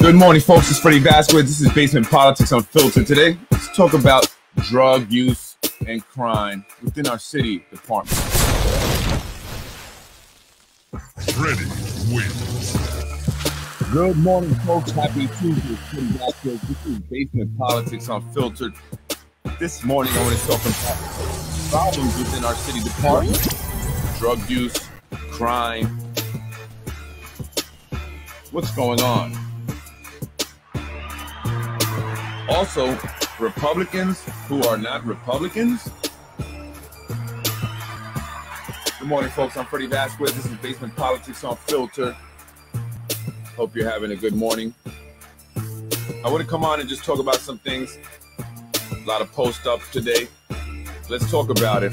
Good morning, folks. It's Freddie Vasquez. This is Basement Politics Unfiltered. Today, let's talk about drug use and crime within our city department. Freddie wins. Good morning, folks. Happy Tuesday. Freddie Vasquez. This is Basement Politics Unfiltered. This morning, I want to talk about problems within our city department drug use, crime. What's going on? Also, Republicans who are not Republicans. Good morning, folks. I'm Freddie Vasquez. This is Basement Politics Unfiltered. Hope you're having a good morning. I want to come on and just talk about some things. A lot of post ups today. Let's talk about it.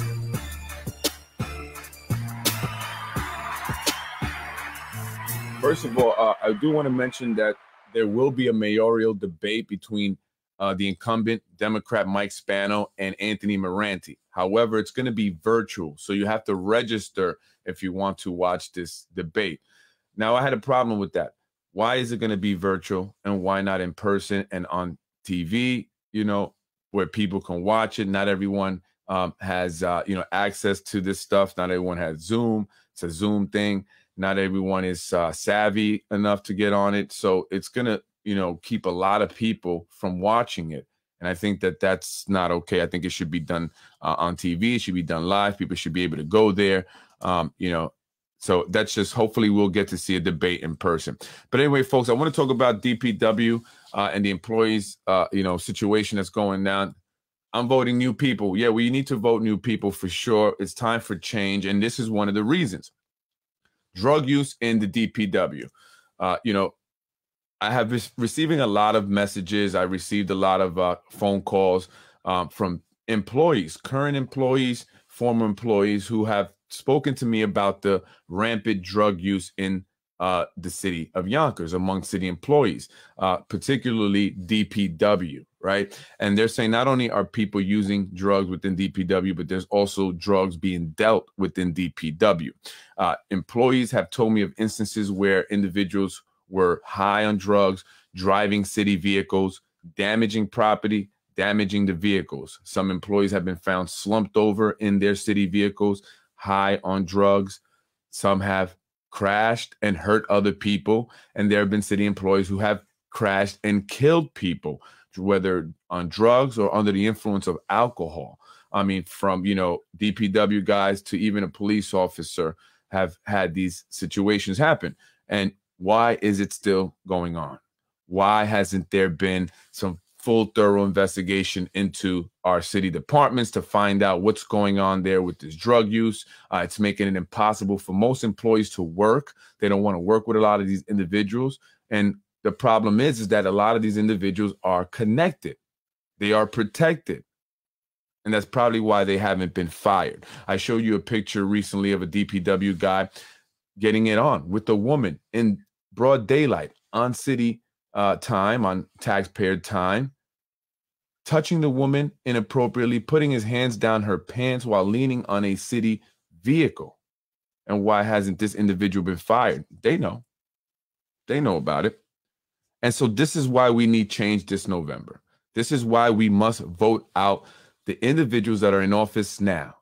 First of all, uh, I do want to mention that there will be a mayoral debate between uh, the incumbent Democrat Mike Spano and Anthony Merante. However, it's going to be virtual, so you have to register if you want to watch this debate. Now, I had a problem with that. Why is it going to be virtual and why not in person and on TV? You know, where people can watch it. Not everyone um, has uh, you know access to this stuff. Not everyone has Zoom. It's a Zoom thing. Not everyone is uh, savvy enough to get on it. So it's gonna you know keep a lot of people from watching it and i think that that's not okay i think it should be done uh, on tv it should be done live people should be able to go there um, you know so that's just hopefully we'll get to see a debate in person. But anyway folks i want to talk about dpw uh, and the employees uh, you know situation that's going down. I'm voting new people. Yeah we need to vote new people for sure. It's time for change and this is one of the reasons. Drug use in the dpw uh, you know I have been receiving a lot of messages. I received a lot of uh, phone calls um, from employees, current employees, former employees who have spoken to me about the rampant drug use in uh, the city of Yonkers among city employees, uh, particularly DPW, right? And they're saying not only are people using drugs within DPW, but there's also drugs being dealt within DPW. Uh, employees have told me of instances where individuals were high on drugs, driving city vehicles, damaging property, damaging the vehicles. Some employees have been found slumped over in their city vehicles, high on drugs. Some have crashed and hurt other people. And there have been city employees who have crashed and killed people, whether on drugs or under the influence of alcohol. I mean, from, you know, DPW guys to even a police officer have had these situations happen. And why is it still going on? Why hasn't there been some full, thorough investigation into our city departments to find out what's going on there with this drug use? Uh, it's making it impossible for most employees to work. They don't want to work with a lot of these individuals. And the problem is, is that a lot of these individuals are connected, they are protected. And that's probably why they haven't been fired. I showed you a picture recently of a DPW guy getting it on with a woman in broad daylight on city uh, time, on taxpayer time, touching the woman inappropriately, putting his hands down her pants while leaning on a city vehicle. And why hasn't this individual been fired? They know. They know about it. And so this is why we need change this November. This is why we must vote out the individuals that are in office now.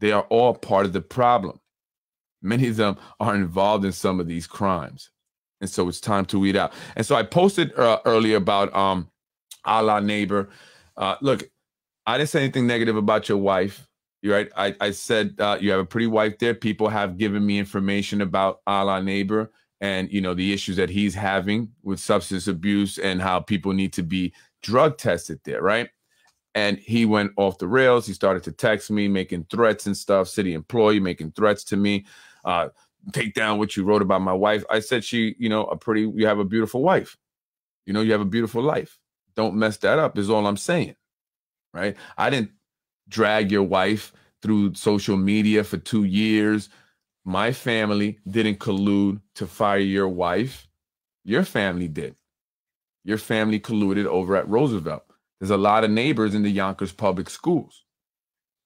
They are all part of the problem. Many of them are involved in some of these crimes and so it's time to weed out. And so I posted uh, earlier about um, a la neighbor. Uh, look, I didn't say anything negative about your wife. You're right. I, I said uh, you have a pretty wife there. People have given me information about a la neighbor and you know the issues that he's having with substance abuse and how people need to be drug tested there, right? And he went off the rails. He started to text me, making threats and stuff. City employee making threats to me. Uh, take down what you wrote about my wife. I said she, you know, a pretty, you have a beautiful wife. You know, you have a beautiful life. Don't mess that up, is all I'm saying. Right. I didn't drag your wife through social media for two years. My family didn't collude to fire your wife. Your family did. Your family colluded over at Roosevelt. There's a lot of neighbors in the Yonkers public schools.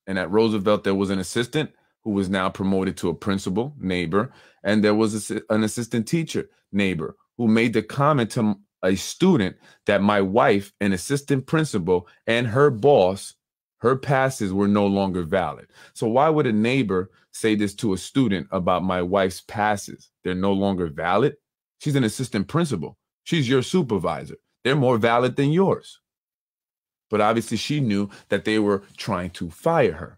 And at Roosevelt, there was an assistant who was now promoted to a principal neighbor, and there was a, an assistant teacher neighbor who made the comment to a student that my wife, an assistant principal, and her boss, her passes were no longer valid. So why would a neighbor say this to a student about my wife's passes? They're no longer valid. She's an assistant principal. She's your supervisor. They're more valid than yours. But obviously, she knew that they were trying to fire her.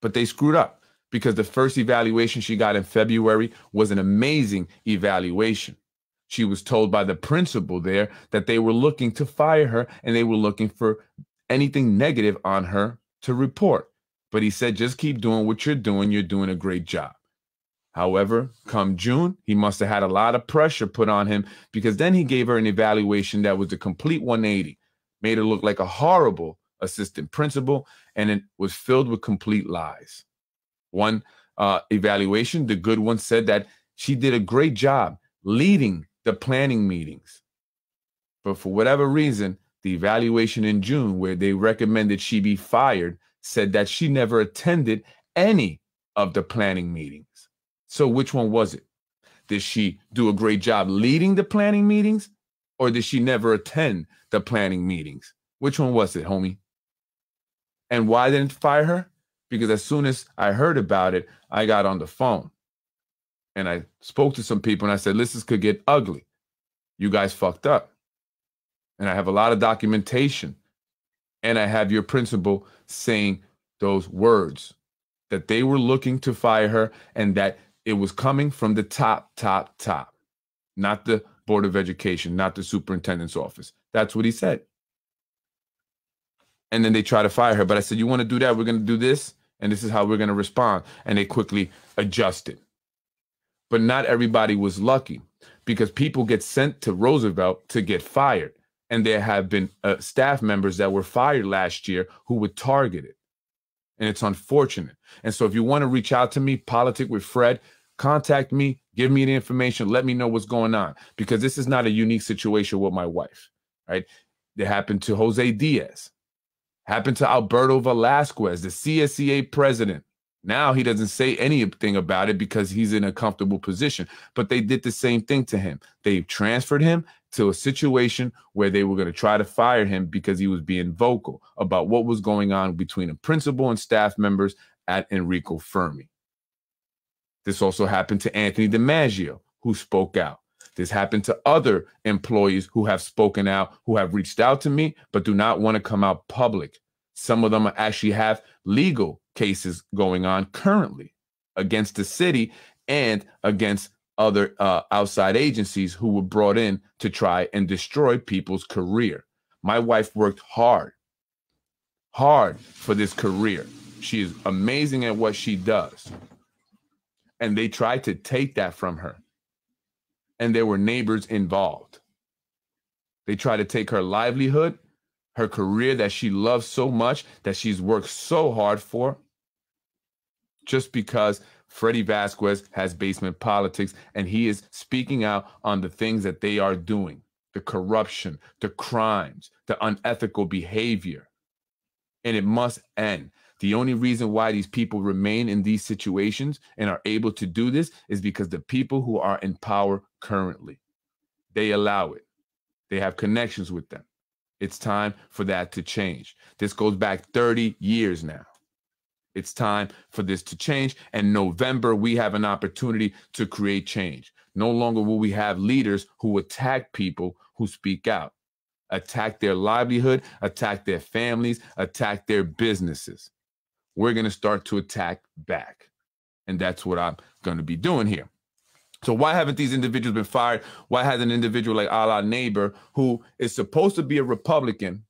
But they screwed up because the first evaluation she got in February was an amazing evaluation. She was told by the principal there that they were looking to fire her and they were looking for anything negative on her to report. But he said, just keep doing what you're doing. You're doing a great job. However, come June, he must have had a lot of pressure put on him because then he gave her an evaluation that was a complete 180, made her look like a horrible assistant principal, and it was filled with complete lies. One uh, evaluation, the good one, said that she did a great job leading the planning meetings. But for whatever reason, the evaluation in June, where they recommended she be fired, said that she never attended any of the planning meetings. So, which one was it? Did she do a great job leading the planning meetings, or did she never attend the planning meetings? Which one was it, homie? And why didn't fire her? Because as soon as I heard about it, I got on the phone and I spoke to some people and I said, "This could get ugly. You guys fucked up." And I have a lot of documentation, and I have your principal saying those words that they were looking to fire her and that it was coming from the top, top, top, not the Board of Education, not the superintendent's office. That's what he said. And then they try to fire her. But I said, You want to do that? We're going to do this. And this is how we're going to respond. And they quickly adjusted but not everybody was lucky because people get sent to Roosevelt to get fired. And there have been uh, staff members that were fired last year who were targeted. And it's unfortunate. And so if you want to reach out to me, Politic with Fred, contact me, give me the information, let me know what's going on because this is not a unique situation with my wife, right? It happened to Jose Diaz, happened to Alberto Velasquez, the CSEA president, now he doesn't say anything about it because he's in a comfortable position. But they did the same thing to him. They transferred him to a situation where they were going to try to fire him because he was being vocal about what was going on between a principal and staff members at Enrico Fermi. This also happened to Anthony DiMaggio, who spoke out. This happened to other employees who have spoken out, who have reached out to me, but do not want to come out public. Some of them actually have legal cases going on currently against the city and against other uh, outside agencies who were brought in to try and destroy people's career. My wife worked hard, hard for this career. She is amazing at what she does. And they tried to take that from her. And there were neighbors involved. They tried to take her livelihood, her career that she loves so much, that she's worked so hard for, just because Freddie Vasquez has basement politics and he is speaking out on the things that they are doing the corruption, the crimes, the unethical behavior. And it must end. The only reason why these people remain in these situations and are able to do this is because the people who are in power currently they allow it. They have connections with them. It's time for that to change. This goes back 30 years now. It's time for this to change. And November, we have an opportunity to create change. No longer will we have leaders who attack people who speak out, attack their livelihood, attack their families, attack their businesses. We're going to start to attack back. And that's what I'm going to be doing here. So why haven't these individuals been fired? Why has an individual like a neighbor who is supposed to be a Republican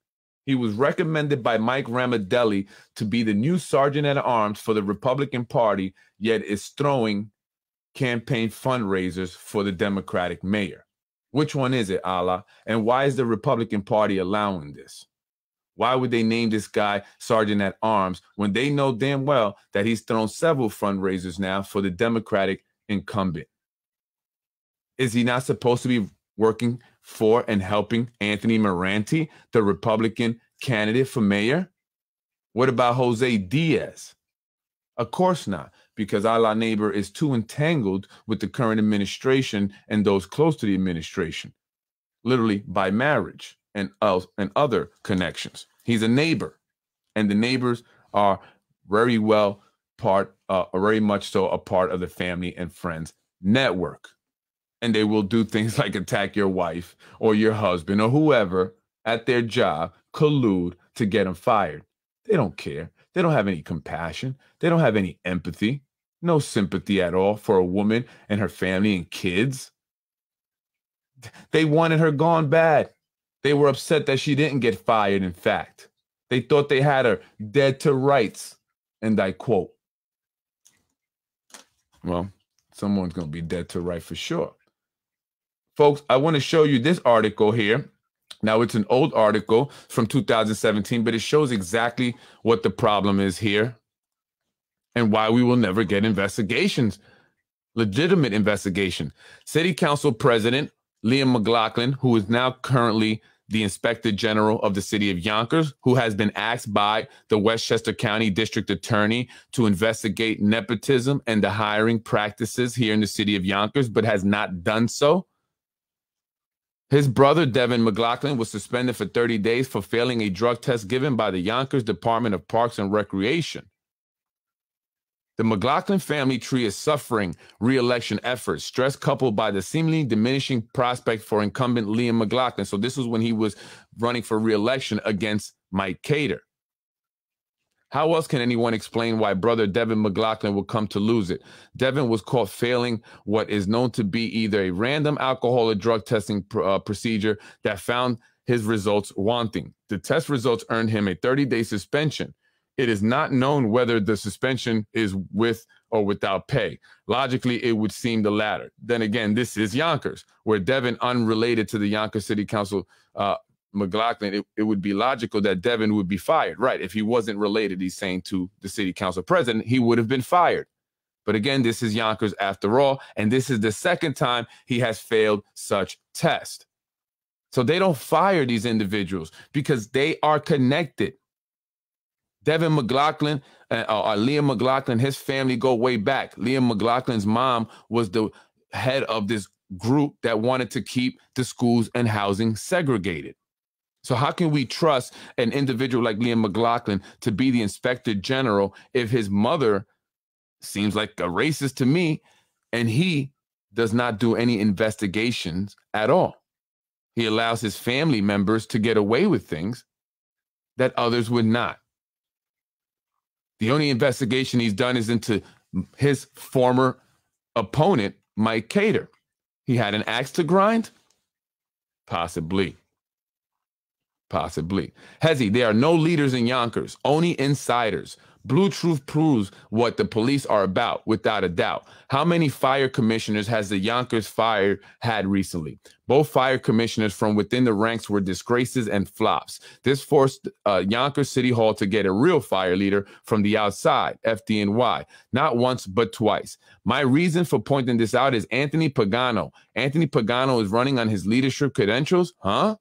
he was recommended by Mike Ramadelli to be the new sergeant at arms for the Republican Party, yet is throwing campaign fundraisers for the Democratic mayor. Which one is it, Allah? And why is the Republican Party allowing this? Why would they name this guy sergeant at arms when they know damn well that he's thrown several fundraisers now for the Democratic incumbent? Is he not supposed to be working for and helping Anthony Merante, the Republican candidate for mayor? What about Jose Diaz? Of course not, because Allah neighbor is too entangled with the current administration and those close to the administration. literally by marriage and, uh, and other connections. He's a neighbor, and the neighbors are very well part, uh, very much so a part of the family and friends network. And they will do things like attack your wife or your husband or whoever at their job, collude to get them fired. They don't care. They don't have any compassion. They don't have any empathy, no sympathy at all for a woman and her family and kids. They wanted her gone bad. They were upset that she didn't get fired, in fact. They thought they had her dead to rights. And I quote, well, someone's going to be dead to right for sure. Folks, I want to show you this article here. Now, it's an old article from 2017, but it shows exactly what the problem is here and why we will never get investigations, legitimate investigation. City Council President Liam McLaughlin, who is now currently the Inspector General of the City of Yonkers, who has been asked by the Westchester County District Attorney to investigate nepotism and the hiring practices here in the City of Yonkers, but has not done so. His brother, Devin McLaughlin, was suspended for 30 days for failing a drug test given by the Yonkers Department of Parks and Recreation. The McLaughlin family tree is suffering re-election efforts, stress coupled by the seemingly diminishing prospect for incumbent Liam McLaughlin. So this was when he was running for re-election against Mike Khader. How else can anyone explain why brother Devin McLaughlin would come to lose it? Devin was caught failing what is known to be either a random alcohol or drug testing pr- uh, procedure that found his results wanting. The test results earned him a 30 day suspension. It is not known whether the suspension is with or without pay. Logically, it would seem the latter. Then again, this is Yonkers, where Devin, unrelated to the Yonkers City Council uh, McLaughlin, it, it would be logical that Devin would be fired. Right. If he wasn't related, he's saying to the city council president, he would have been fired. But again, this is Yonkers after all. And this is the second time he has failed such test. So they don't fire these individuals because they are connected. Devin McLaughlin, uh, uh, Liam McLaughlin, his family go way back. Liam McLaughlin's mom was the head of this group that wanted to keep the schools and housing segregated. So how can we trust an individual like Liam McLaughlin to be the inspector general if his mother seems like a racist to me and he does not do any investigations at all? He allows his family members to get away with things that others would not. The only investigation he's done is into his former opponent, Mike Khader. He had an axe to grind? Possibly. Possibly. Hezi, there are no leaders in Yonkers, only insiders. Blue Truth proves what the police are about, without a doubt. How many fire commissioners has the Yonkers fire had recently? Both fire commissioners from within the ranks were disgraces and flops. This forced uh, Yonkers City Hall to get a real fire leader from the outside, FDNY, not once, but twice. My reason for pointing this out is Anthony Pagano. Anthony Pagano is running on his leadership credentials, huh?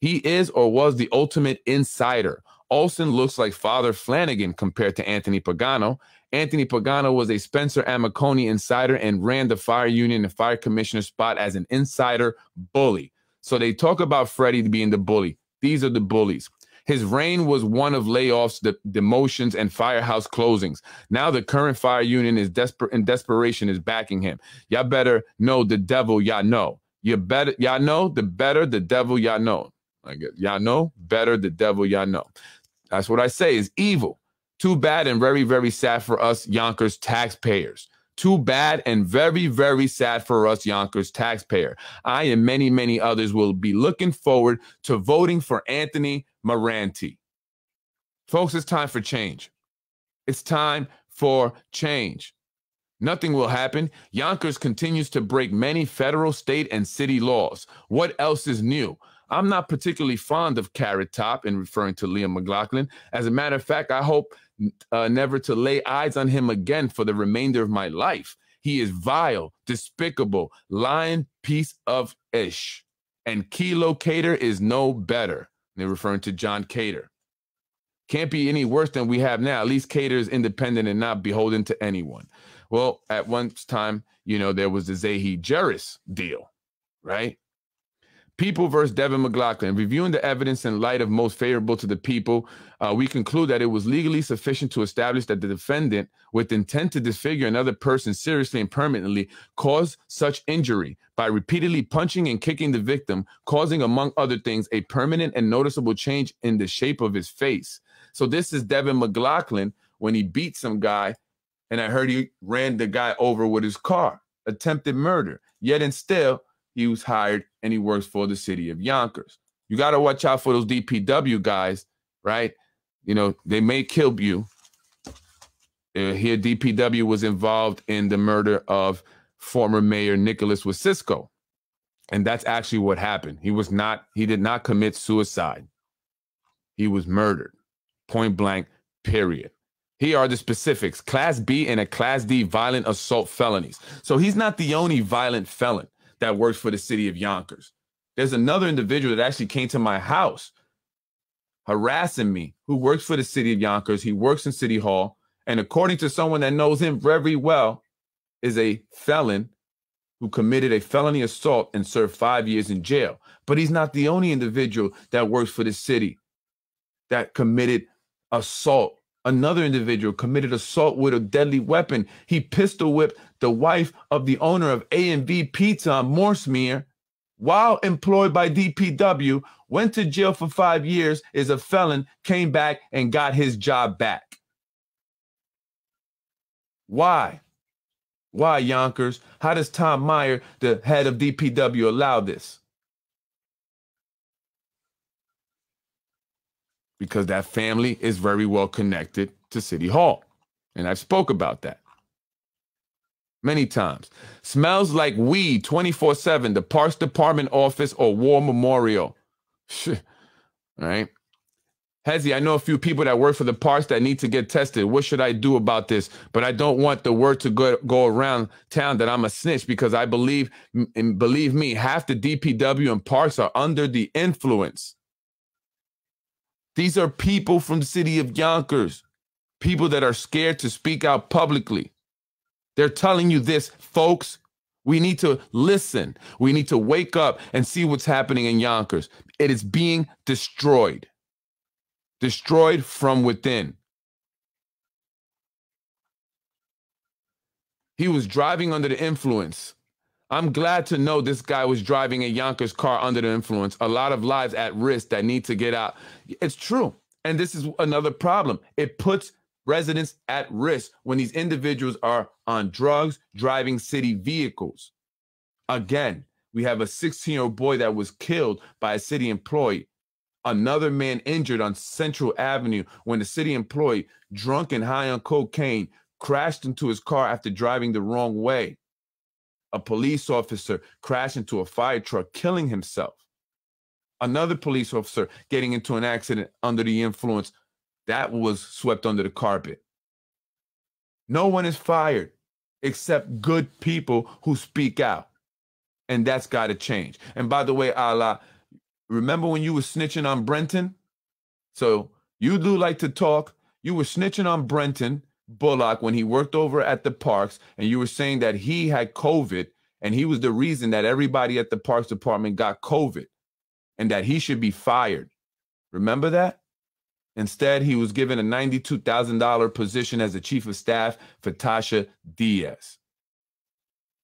He is or was the ultimate insider. Olson looks like Father Flanagan compared to Anthony Pagano. Anthony Pagano was a Spencer Amicone insider and ran the fire union and fire commissioner spot as an insider bully. So they talk about Freddie being the bully. These are the bullies. His reign was one of layoffs, de- demotions, and firehouse closings. Now the current fire union is desperate in desperation is backing him. Y'all better know the devil y'all know. You better y'all know the better the devil y'all know. I guess y'all know better the devil y'all know. That's what I say is evil. Too bad and very, very sad for us Yonkers taxpayers. Too bad and very, very sad for us Yonkers taxpayer. I and many, many others will be looking forward to voting for Anthony Merante. Folks, it's time for change. It's time for change. Nothing will happen. Yonkers continues to break many federal, state, and city laws. What else is new? I'm not particularly fond of Carrot Top in referring to Liam McLaughlin. As a matter of fact, I hope uh, never to lay eyes on him again for the remainder of my life. He is vile, despicable, lying piece of ish. And Kilo Khader is no better. They're referring to John Khader. Can't be any worse than we have now. At least Khader is independent and not beholden to anyone. Well, at one time, you know, there was the Zahi Jeris deal, right? People versus Devin McLaughlin. Reviewing the evidence in light of most favorable to the people, uh, we conclude that it was legally sufficient to establish that the defendant, with intent to disfigure another person seriously and permanently, caused such injury by repeatedly punching and kicking the victim, causing, among other things, a permanent and noticeable change in the shape of his face. So this is Devin McLaughlin when he beat some guy, and I heard he ran the guy over with his car, attempted murder. Yet and still, he was hired and he works for the city of Yonkers. You got to watch out for those DPW guys, right? You know, they may kill you. Uh, here, DPW was involved in the murder of former mayor Nicholas Wasicsko. And that's actually what happened. He was not, he did not commit suicide. He was murdered, point blank, period. Here are the specifics Class B and a Class D violent assault felonies. So he's not the only violent felon that works for the city of Yonkers. There's another individual that actually came to my house harassing me who works for the city of Yonkers. He works in City Hall. And according to someone that knows him very well, is a felon who committed a felony assault and served five years in jail. But he's not the only individual that works for the city that committed assault Another individual committed assault with a deadly weapon. He pistol whipped the wife of the owner of A&V Pizza on Morsemere while employed by DPW, went to jail for five years, is a felon, came back and got his job back. Why? Why, Yonkers? How does Tom Meyer, the head of DPW, allow this? Because that family is very well connected to City Hall. And I've spoke about that many times. Smells like weed 24-7, the Parks Department office or War Memorial. right? Hezzy, I know a few people that work for the parks that need to get tested. What should I do about this? But I don't want the word to go, go around town that I'm a snitch because I believe, and believe me, half the DPW and parks are under the influence these are people from the city of Yonkers, people that are scared to speak out publicly. They're telling you this, folks. We need to listen. We need to wake up and see what's happening in Yonkers. It is being destroyed, destroyed from within. He was driving under the influence I'm glad to know this guy was driving a Yonkers car under the influence. A lot of lives at risk that need to get out. It's true. And this is another problem. It puts residents at risk when these individuals are on drugs, driving city vehicles. Again, we have a 16 year old boy that was killed by a city employee. Another man injured on Central Avenue when the city employee, drunk and high on cocaine, crashed into his car after driving the wrong way a police officer crashed into a fire truck, killing himself. Another police officer getting into an accident under the influence. That was swept under the carpet. No one is fired except good people who speak out. And that's got to change. And by the way, Allah, remember when you were snitching on Brenton? So you do like to talk. You were snitching on Brenton Bullock when he worked over at the parks, and you were saying that he had COVID and he was the reason that everybody at the parks department got COVID and that he should be fired. Remember that? Instead, he was given a $92,000 position as the chief of staff for Tasha Diaz.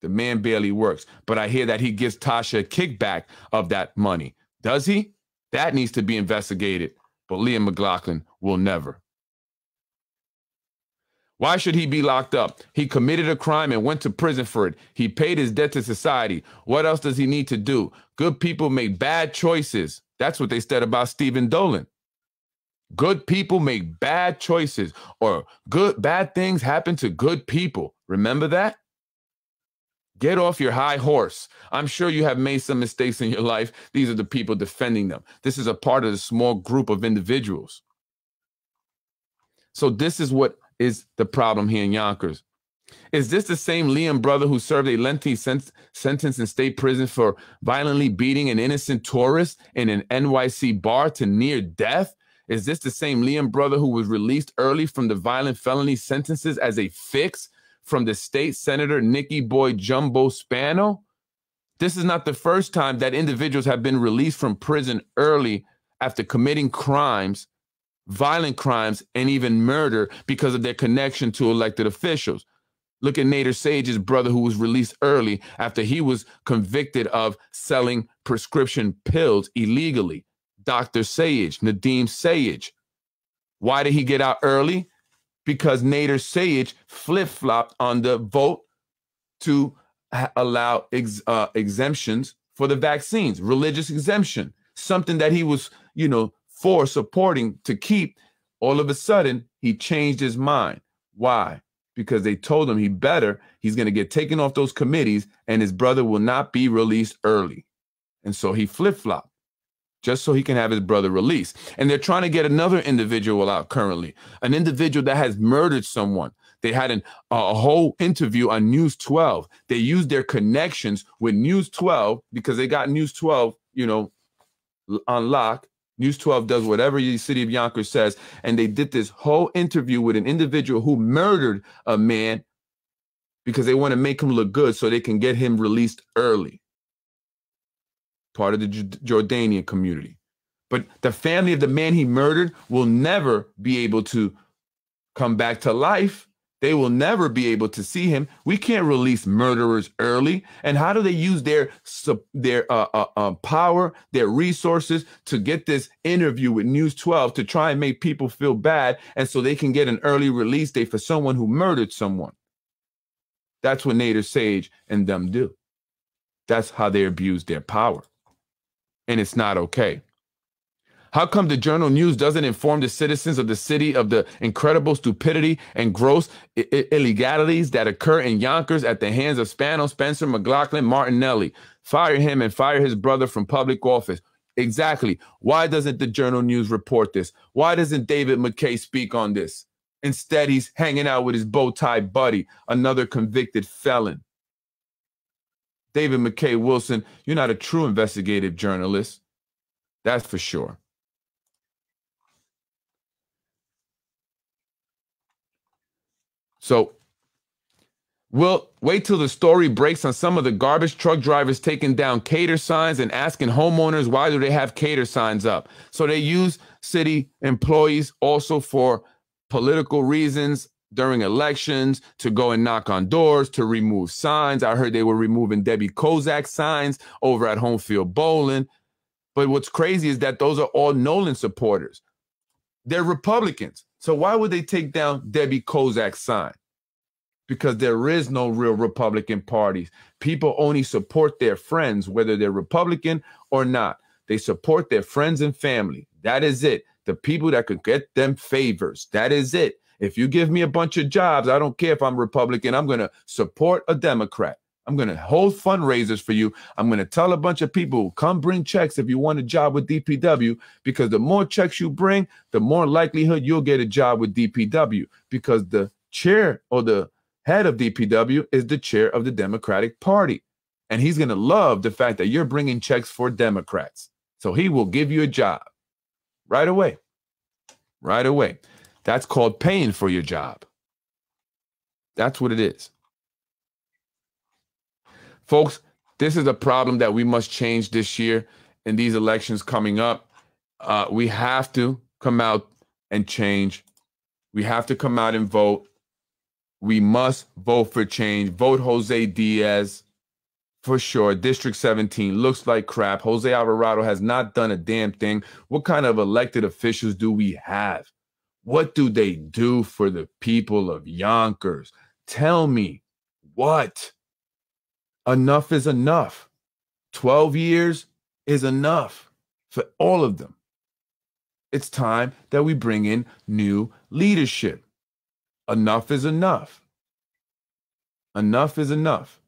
The man barely works, but I hear that he gives Tasha a kickback of that money. Does he? That needs to be investigated, but Liam McLaughlin will never. Why should he be locked up? He committed a crime and went to prison for it. He paid his debt to society. What else does he need to do? Good people make bad choices. That's what they said about Stephen Dolan. Good people make bad choices, or good bad things happen to good people. Remember that? Get off your high horse. I'm sure you have made some mistakes in your life. These are the people defending them. This is a part of the small group of individuals. So, this is what is the problem here in Yonkers. Is this the same Liam brother who served a lengthy sen- sentence in state prison for violently beating an innocent tourist in an NYC bar to near death? Is this the same Liam brother who was released early from the violent felony sentences as a fix from the state senator Nicky Boy Jumbo Spano? This is not the first time that individuals have been released from prison early after committing crimes, violent crimes, and even murder because of their connection to elected officials. Look at Nader Sayegh's brother, who was released early after he was convicted of selling prescription pills illegally. Dr. Sayegh, Nadim Sayegh. Why did he get out early? Because Nader Sayegh flip flopped on the vote to allow ex, uh, exemptions for the vaccines, religious exemption, something that he was, you know, for supporting to keep. All of a sudden, he changed his mind. Why? Because they told him he better, he's going to get taken off those committees and his brother will not be released early. And so he flip flopped just so he can have his brother released. And they're trying to get another individual out currently, an individual that has murdered someone. They had an, a whole interview on News 12. They used their connections with News 12 because they got News 12, you know, on lock. News 12 does whatever the city of Yonkers says. And they did this whole interview with an individual who murdered a man because they want to make him look good so they can get him released early part of the Jordanian community. But the family of the man he murdered will never be able to come back to life. They will never be able to see him. We can't release murderers early. And how do they use their their uh, uh, uh, power, their resources to get this interview with News 12 to try and make people feel bad, and so they can get an early release date for someone who murdered someone? That's what Nader Sayegh and them do. That's how they abuse their power and it's not okay. How come the Journal News doesn't inform the citizens of the city of the incredible stupidity and gross illegalities that occur in Yonkers at the hands of Spano, Spencer, McLaughlin, Martinelli? Fire him and fire his brother from public office. Exactly. Why doesn't the Journal News report this? Why doesn't David McKay speak on this? Instead, he's hanging out with his bow tie buddy, another convicted felon. David McKay Wilson, you're not a true investigative journalist. That's for sure. So we'll wait till the story breaks on some of the garbage truck drivers taking down Khader signs and asking homeowners why do they have Khader signs up. So they use city employees also for political reasons during elections to go and knock on doors to remove signs. I heard they were removing Debbie Kozak signs over at Homefield Bowling. But what's crazy is that those are all Nolan supporters. They're Republicans. So why would they take down Debbie Kozak's sign? Because there is no real Republican parties. People only support their friends, whether they're Republican or not. They support their friends and family. That is it. The people that could get them favors. That is it. If you give me a bunch of jobs, I don't care if I'm Republican, I'm going to support a Democrat. I'm going to hold fundraisers for you. I'm going to tell a bunch of people, come bring checks if you want a job with DPW, because the more checks you bring, the more likelihood you'll get a job with DPW, because the chair or the head of DPW is the chair of the Democratic Party. And he's going to love the fact that you're bringing checks for Democrats. So he will give you a job right away. Right away. That's called paying for your job. That's what it is. Folks, this is a problem that we must change this year in these elections coming up. Uh, we have to come out and change. We have to come out and vote. We must vote for change. Vote Jose Diaz for sure. District 17 looks like crap. Jose Alvarado has not done a damn thing. What kind of elected officials do we have? What do they do for the people of Yonkers? Tell me what? Enough is enough. 12 years is enough for all of them. It's time that we bring in new leadership. Enough is enough. Enough is enough.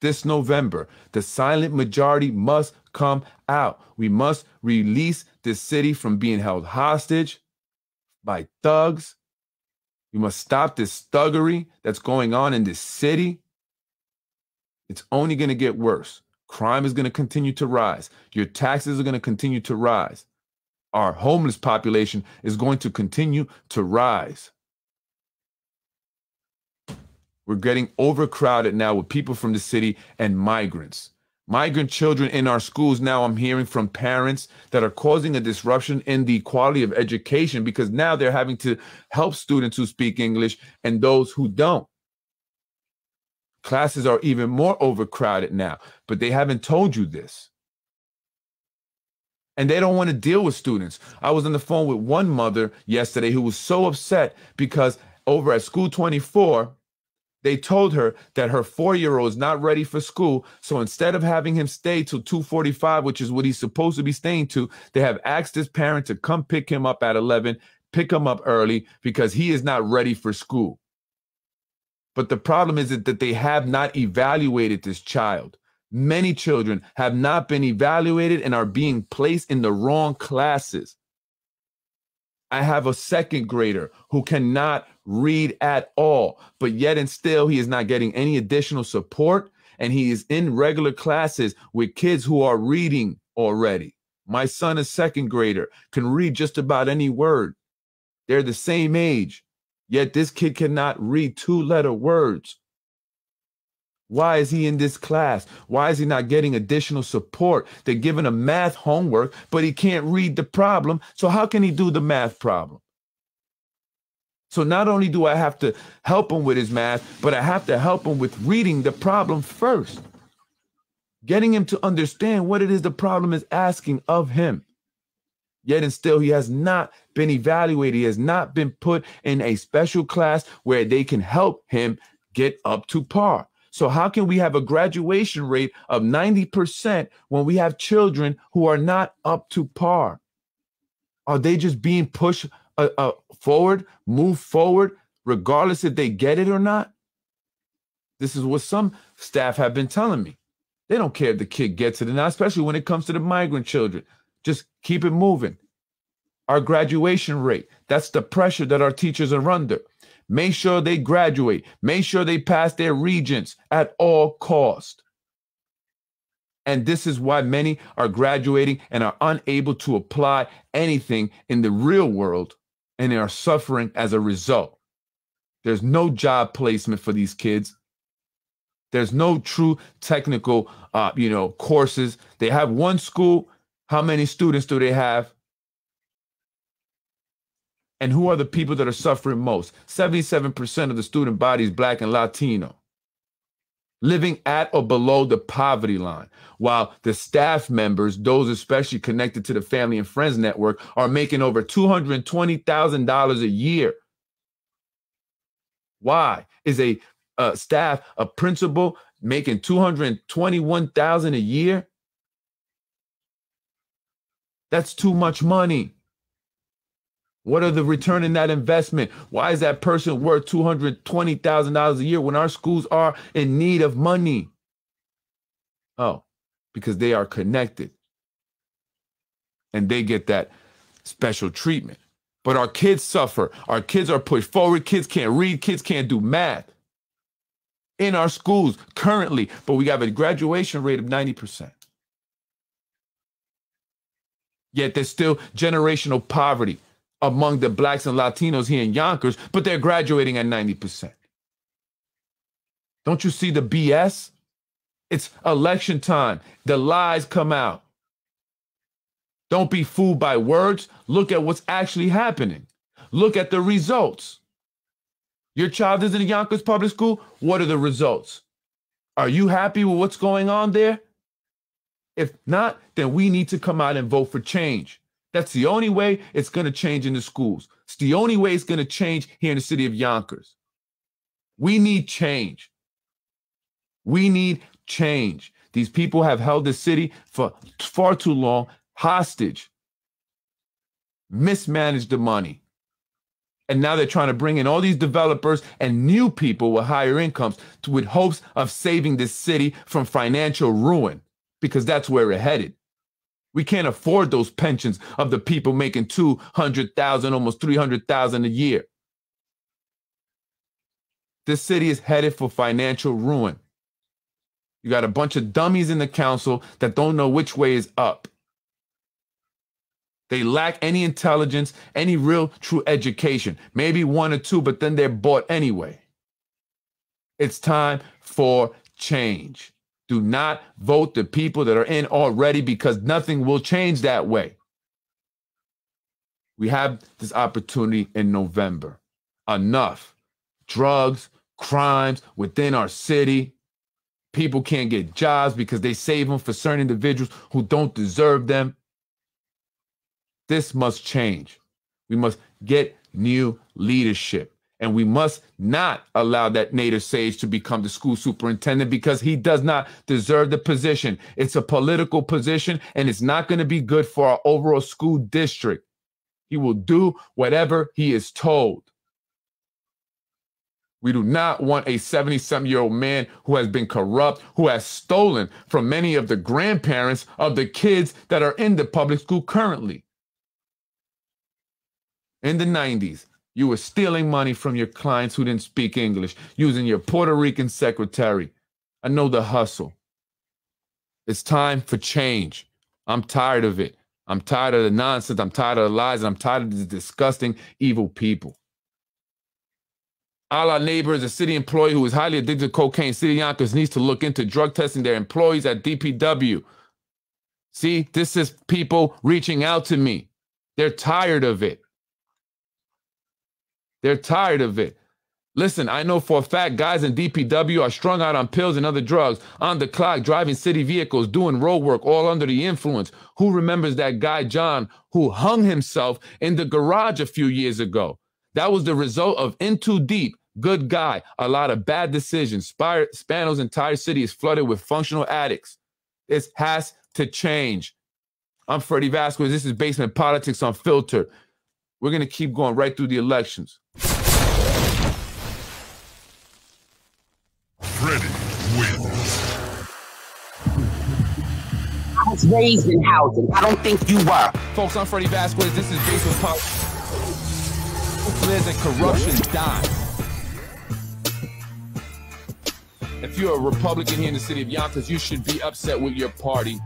This November, the silent majority must come out. We must release this city from being held hostage by thugs. We must stop this thuggery that's going on in this city. It's only going to get worse. Crime is going to continue to rise. Your taxes are going to continue to rise. Our homeless population is going to continue to rise. We're getting overcrowded now with people from the city and migrants. Migrant children in our schools now, I'm hearing from parents that are causing a disruption in the quality of education because now they're having to help students who speak English and those who don't. Classes are even more overcrowded now, but they haven't told you this. And they don't want to deal with students. I was on the phone with one mother yesterday who was so upset because over at School 24, they told her that her four-year-old is not ready for school so instead of having him stay till 2.45 which is what he's supposed to be staying to they have asked his parent to come pick him up at 11 pick him up early because he is not ready for school but the problem is that they have not evaluated this child many children have not been evaluated and are being placed in the wrong classes I have a second grader who cannot read at all, but yet and still he is not getting any additional support. And he is in regular classes with kids who are reading already. My son, a second grader, can read just about any word. They're the same age, yet this kid cannot read two letter words. Why is he in this class? Why is he not getting additional support? They're giving him math homework, but he can't read the problem. So, how can he do the math problem? So, not only do I have to help him with his math, but I have to help him with reading the problem first, getting him to understand what it is the problem is asking of him. Yet and still, he has not been evaluated. He has not been put in a special class where they can help him get up to par. So, how can we have a graduation rate of 90% when we have children who are not up to par? Are they just being pushed uh, uh, forward, move forward, regardless if they get it or not? This is what some staff have been telling me. They don't care if the kid gets it or not, especially when it comes to the migrant children. Just keep it moving. Our graduation rate, that's the pressure that our teachers are under. Make sure they graduate. Make sure they pass their regents at all cost. And this is why many are graduating and are unable to apply anything in the real world and they are suffering as a result. There's no job placement for these kids. There's no true technical, uh, you know, courses. They have one school. How many students do they have? And who are the people that are suffering most? 77% of the student body is Black and Latino, living at or below the poverty line, while the staff members, those especially connected to the Family and Friends Network, are making over $220,000 a year. Why is a, a staff, a principal, making 221,000 a year? That's too much money. What are the return in that investment? Why is that person worth $220,000 a year when our schools are in need of money? Oh, because they are connected and they get that special treatment. But our kids suffer. Our kids are pushed forward. Kids can't read. Kids can't do math in our schools currently, but we have a graduation rate of 90%. Yet there's still generational poverty among the blacks and Latinos here in Yonkers, but they're graduating at 90%. Don't you see the BS? It's election time. The lies come out. Don't be fooled by words. Look at what's actually happening. Look at the results. Your child is in Yonkers public school. What are the results? Are you happy with what's going on there? If not, then we need to come out and vote for change. That's the only way it's going to change in the schools. It's the only way it's going to change here in the city of Yonkers. We need change. We need change. These people have held the city for far too long hostage, mismanaged the money. And now they're trying to bring in all these developers and new people with higher incomes with hopes of saving this city from financial ruin because that's where we're headed. We can't afford those pensions of the people making 200,000, almost 300,000 a year. This city is headed for financial ruin. You got a bunch of dummies in the council that don't know which way is up. They lack any intelligence, any real true education. Maybe one or two, but then they're bought anyway. It's time for change. Do not vote the people that are in already because nothing will change that way. We have this opportunity in November. Enough. Drugs, crimes within our city. People can't get jobs because they save them for certain individuals who don't deserve them. This must change. We must get new leadership. And we must not allow that Nader Sayegh to become the school superintendent because he does not deserve the position. It's a political position and it's not going to be good for our overall school district. He will do whatever he is told. We do not want a 70 some year old man who has been corrupt, who has stolen from many of the grandparents of the kids that are in the public school currently. In the 90s, you were stealing money from your clients who didn't speak English, using your Puerto Rican secretary. I know the hustle. It's time for change. I'm tired of it. I'm tired of the nonsense. I'm tired of the lies. And I'm tired of the disgusting, evil people. All our neighbors, a city employee who is highly addicted to cocaine, City Yonkers needs to look into drug testing their employees at DPW. See, this is people reaching out to me. They're tired of it. They're tired of it. Listen, I know for a fact guys in DPW are strung out on pills and other drugs, on the clock, driving city vehicles, doing road work, all under the influence. Who remembers that guy, John, who hung himself in the garage a few years ago? That was the result of In Too Deep, good guy, a lot of bad decisions. Spano's entire city is flooded with functional addicts. This has to change. I'm Freddie Vasquez. This is Basement Politics Unfiltered. We're going to keep going right through the elections. Freddie wins. I was raised in housing. I don't think you were. Folks, I'm Freddie Vasquez. This is Basement Politics. Lives and corruption dies. If you're a Republican here in the city of Yonkers, you should be upset with your party.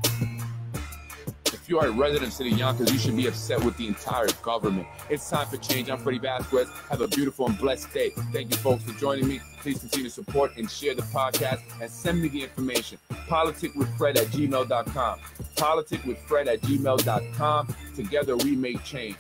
If you are a resident of city Yonkers, you should be upset with the entire government. It's time for change. I'm Freddie Vasquez. Have a beautiful and blessed day. Thank you, folks, for joining me. Please continue to support and share the podcast and send me the information. Politicwithfred at gmail.com. Politicwithfred at gmail.com. Together we make change.